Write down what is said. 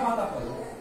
समाधान करो